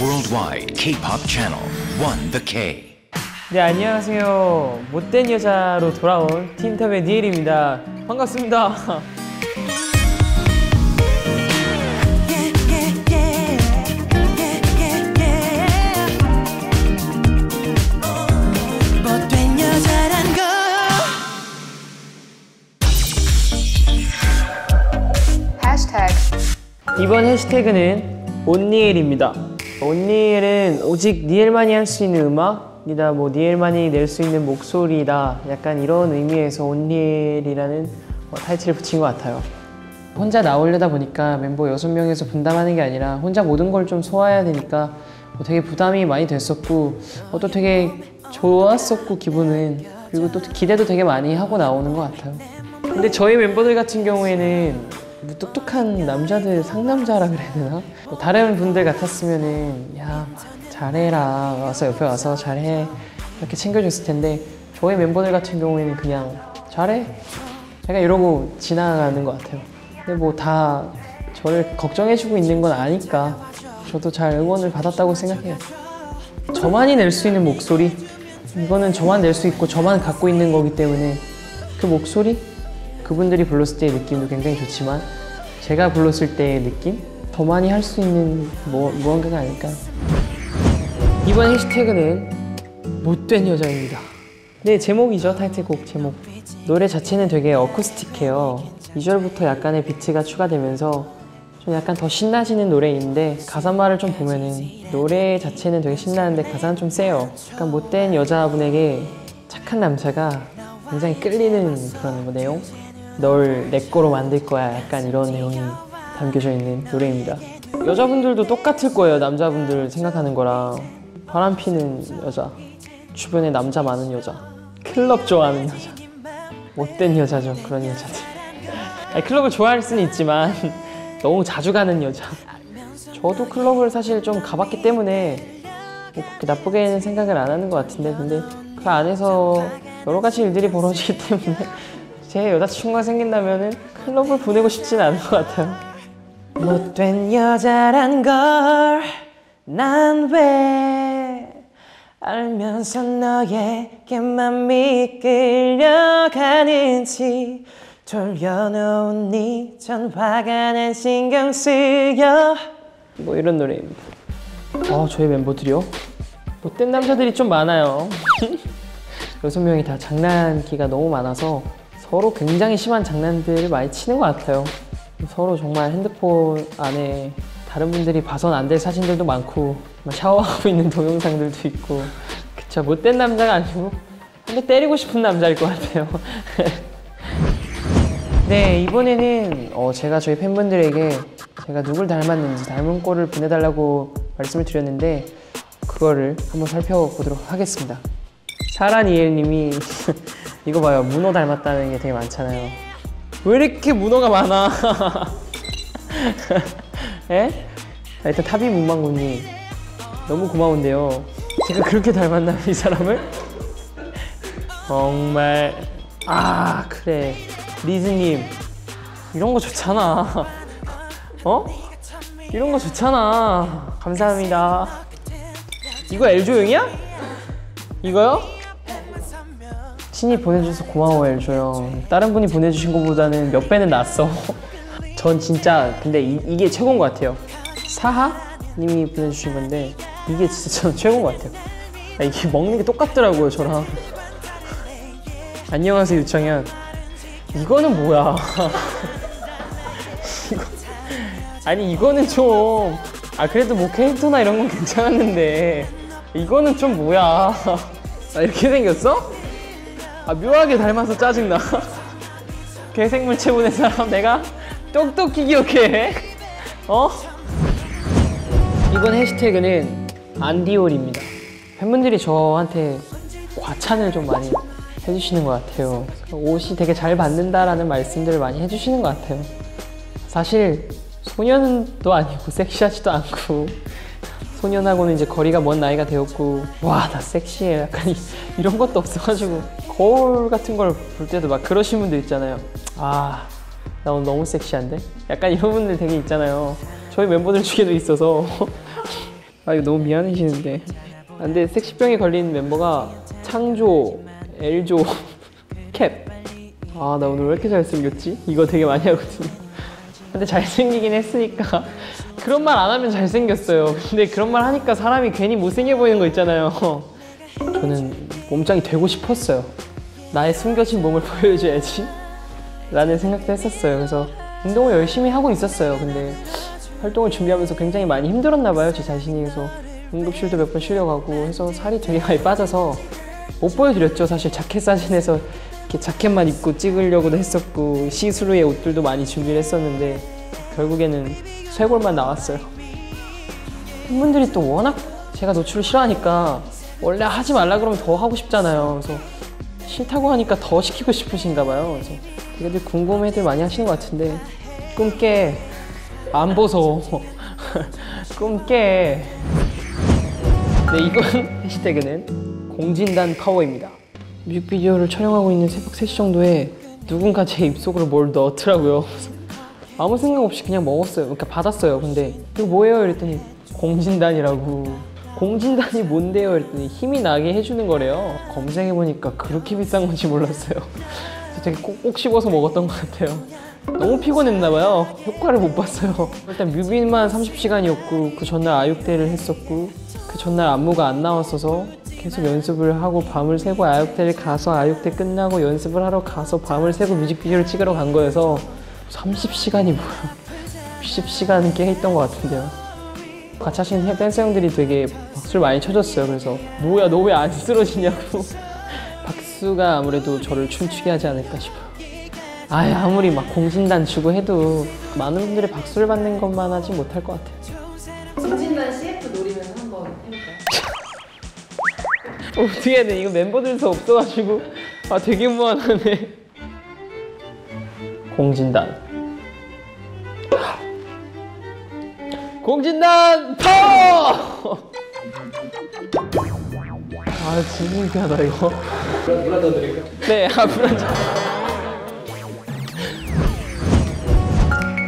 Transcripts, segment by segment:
worldwide K-pop channel, One The K. 네 안녕하세요. 못된 여자로 돌아온 틴탑의 니엘입니다. 반갑습니다. 이번 해시태그는 온니엘입니다 온니엘은 오직 니엘만이 할 수 있는 음악이다 뭐 니엘만이 낼 수 있는 목소리다 약간 이런 의미에서 온니엘이라는 어, 타이틀을 붙인 것 같아요. 혼자 나오려다 보니까 멤버 6명에서 분담하는 게 아니라 혼자 모든 걸 좀 소화해야 되니까 뭐 되게 부담이 많이 됐었고 어, 또 되게 좋았었고 기분은. 그리고 또 기대도 되게 많이 하고 나오는 것 같아요. 근데 저희 멤버들 같은 경우에는 뭐 똑똑한 남자들 상남자라 그래야 되나? 뭐 다른 분들 같았으면은 야 잘해라. 와서 옆에 와서 잘해. 이렇게 챙겨줬을 텐데 저희 멤버들 같은 경우에는 그냥 잘해. 약간 이러고 지나가는 것 같아요. 근데 뭐 다 저를 걱정해주고 있는 건 아니까 저도 잘 응원을 받았다고 생각해요. 저만이 낼 수 있는 목소리? 이거는 저만 낼 수 있고 저만 갖고 있는 거기 때문에 그 목소리? 그분들이 불렀을 때의 느낌도 굉장히 좋지만 제가 불렀을 때의 느낌? 저만이 할 수 있는 뭐, 무언가가 아닐까 이번 해시태그는 못된 여자입니다. 네 제목이죠 타이틀곡 제목. 노래 자체는 되게 어쿠스틱해요. 2절부터 약간의 비트가 추가되면서 좀 약간 더 신나지는 노래인데 가사말을 좀 보면은 노래 자체는 되게 신나는데 가사는 좀 세요. 약간 못된 여자분에게 착한 남자가 굉장히 끌리는 그런 뭐 내용 널 내 거로 만들 거야. 약간 이런 내용이 담겨져 있는 노래입니다. 여자분들도 똑같을 거예요 남자분들 생각하는 거랑. 바람 피는 여자 주변에 남자 많은 여자 클럽 좋아하는 여자 못된 여자죠 그런 여자들. 아니, 클럽을 좋아할 수는 있지만 너무 자주 가는 여자. 저도 클럽을 사실 좀 가봤기 때문에 뭐 그렇게 나쁘게는 생각을 안 하는 것 같은데 근데 그 안에서 여러 가지 일들이 벌어지기 때문에 제 여자친구가 생긴다면은 클럽을 보내고 싶진 않은 것 같아요. 못된 여자란 걸 난 왜 알면서 너에게만 미끌려가는지. 돌려놓은 네 전화가 난 신경 쓰여. 뭐 이런 노래입니다. 아 저희 멤버들이요? 못된 남자들이 좀 많아요. 여섯 명이 다 장난기가 너무 많아서 서로 굉장히 심한 장난들을 많이 치는 것 같아요. 서로 정말 핸드폰 안에 다른 분들이 봐선 안 될 사진들도 많고 막 샤워하고 있는 동영상들도 있고. 그쵸 못된 남자가 아니고 근데 때리고 싶은 남자일 것 같아요. 네 이번에는 어, 제가 저희 팬분들에게 제가 누굴 닮았는지 닮은 꼴을 보내달라고 말씀을 드렸는데 그거를 한번 살펴보도록 하겠습니다 사라니엘님이 이거 봐요. 문어 닮았다는 게 되게 많잖아요. 왜 이렇게 문어가 많아? 예? 아, 일단 타비 문망구님. 너무 고마운데요. 제가 그렇게 닮았나요 이 사람을? 정말. 아 그래. 리즈님. 이런 거 좋잖아. 어? 이런 거 좋잖아. 감사합니다. 이거 엘조용이야? 이거요? 신이 보내주셔서 고마워 엘조형. 다른 분이 보내주신 것보다는 몇 배는 낫어. 전 진짜 근데 이, 게 최고인 것 같아요. 사하? 님이 보내주신 건데 이게 진짜 저는 최고인 것 같아요. 아, 이게 먹는 게 똑같더라고요 저랑. 안녕하세요 유창현. 이거는 뭐야? 이거, 아니 이거는 좀 아 그래도 뭐 캐릭터나 이런 건 괜찮았는데 이거는 좀 뭐야? 아 이렇게 생겼어? 아 묘하게 닮아서 짜증나. 괴생물체 보낸 사람 내가 똑똑히 기억해. 어? 이번 해시태그는 안디올입니다. 팬분들이 저한테 과찬을 좀 많이 해주시는 것 같아요. 옷이 되게 잘 받는다라는 말씀들을 많이 해주시는 것 같아요. 사실 소년도 아니고 섹시하지도 않고 소년하고는 이제 거리가 먼 나이가 되었고 와 나 섹시해 약간 이- 이런 것도 없어가지고 거울 같은 걸 볼 때도 막 그러신 분들 있잖아요 아 나 오늘 너무 섹시한데? 약간 이런 분들 되게 있잖아요 저희 멤버들 중에도 있어서 아 이거 너무 미안해지는데. 아, 근데 섹시병에 걸린 멤버가 창조, 엘조, 캡. 아 나 오늘 왜 이렇게 잘생겼지? 이거 되게 많이 하거든요. 근데 잘생기긴 했으니까 그런 말 안 하면 잘생겼어요. 근데 그런 말 하니까 사람이 괜히 못생겨 보이는 거 있잖아요. 저는 몸짱이 되고 싶었어요. 나의 숨겨진 몸을 보여줘야지. 라는 생각도 했었어요. 그래서 운동을 열심히 하고 있었어요. 근데 활동을 준비하면서 굉장히 많이 힘들었나 봐요. 제 자신이. 그래서 응급실도 몇 번 실려가고 해서 살이 되게 많이 빠져서 못 보여드렸죠. 사실 자켓 사진에서 이렇게 자켓만 입고 찍으려고도 했었고 시스루의 옷들도 많이 준비를 했었는데 결국에는 쇄골만 나왔어요. 팬분들이 또 워낙 제가 노출을 싫어하니까 원래 하지 말라 그러면 더 하고 싶잖아요. 그래서 싫다고 하니까 더 시키고 싶으신가 봐요. 그래서 되게들 궁금해들 많이 하시는 것 같은데 꿈깨 안 보소 꿈깨 네 이번 해시태그는 공진단 파워입니다. 뮤직비디오를 촬영하고 있는 새벽 3시 정도에 누군가 제 입속으로 뭘 넣었더라고요. 아무 생각 없이 그냥 먹었어요. 그러니까 받았어요. 근데 이거 뭐예요? 이랬더니 공진단이라고. 공진단이 뭔데요? 이랬더니 힘이 나게 해주는 거래요. 검색해 보니까 그렇게 비싼 건지 몰랐어요. 되게 꼭꼭 씹어서 먹었던 것 같아요. 너무 피곤했나 봐요. 효과를 못 봤어요. 일단 뮤비만 30시간이었고 그 전날 아육대를 했었고 그 전날 안무가 안 나왔어서 계속 연습을 하고 밤을 새고 아육대를 가서 아육대 끝나고 연습을 하러 가서 밤을 새고 뮤직비디오를 찍으러 간 거여서 30시간이 뭐야? 60시간 꽤 했던 것 같은데요. 같이 하신 댄서 형들이 되게 박수를 많이 쳐줬어요. 그래서 뭐야 너 왜 안 쓰러지냐고. 박수가 아무래도 저를 춤추게 하지 않을까 싶어요. 아예 아무리 막 공진단 주고 해도 많은 분들이 박수를 받는 것만 하지 못할 것 같아요. 공진단 CF 노리면서 한번 해볼까요? 어떻게 해야 돼 이거 멤버들 수 없어가지고. 아 되게 무한하네 공진단 공진단 파워 아 진짜 신기하다 이거 물한 더 드릴까요? 네 아, 물한 잔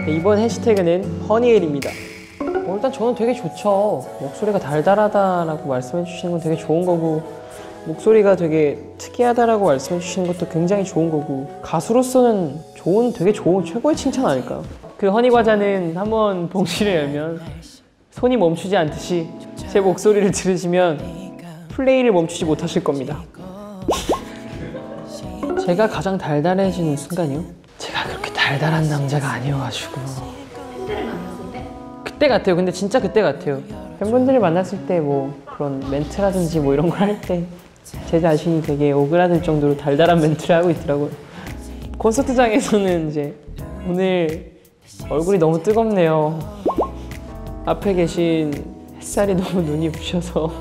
네, 이번 해시태그는 허니엘입니다 어, 일단 저는 되게 좋죠. 목소리가 달달하다라고 말씀해 주시는 건 되게 좋은 거고 목소리가 되게 특이하다라고 말씀해 주시는 것도 굉장히 좋은 거고 가수로서는 좋은 되게 좋은 최고의 칭찬 아닐까요? 그 허니 과자는 한번 봉지를 열면 손이 멈추지 않듯이 제 목소리를 들으시면 플레이를 멈추지 못하실 겁니다. 제가 가장 달달해지는 순간이요? 제가 그렇게 달달한 남자가 아니어가지고 그때 같아요. 근데 진짜 그때 같아요. 팬분들을 만났을 때 뭐 그런 멘트라든지 뭐 이런 걸 할 때 제 자신이 되게 오그라들 정도로 달달한 멘트를 하고 있더라고요. 콘서트장에서는 이제 오늘 얼굴이 너무 뜨겁네요. 앞에 계신 햇살이 너무 눈이 부셔서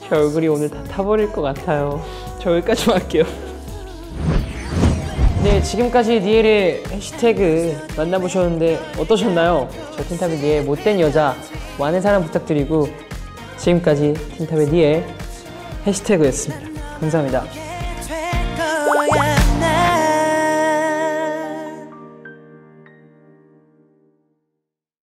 제 얼굴이 오늘 다 타버릴 것 같아요. 저 여기까지만 할게요. 네, 지금까지 니엘의 해시태그 만나보셨는데 어떠셨나요? 저 틴탑의 니엘 못된 여자 많은 사랑 부탁드리고 지금까지 틴탑의 니엘 해시태그였습니다. 감사합니다.